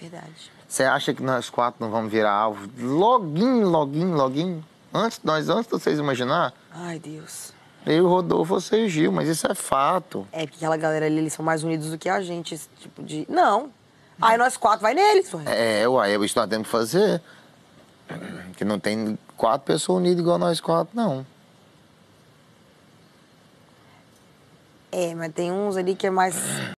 verdade. Você acha que nós quatro não vamos virar alvo? Loguinho, loguinho, loguinho. Antes, nós, antes de vocês imaginar, Ai, Deus. eu, o Rodolfo, você e o Gil, mas isso é fato. É porque aquela galera ali, eles são mais unidos do que a gente, esse tipo de. Não. Aí nós quatro vai neles, ué. É, uai, é isso que nós temos que fazer. Que não tem quatro pessoas unidas igual nós quatro, não. É, mas tem uns ali que é mais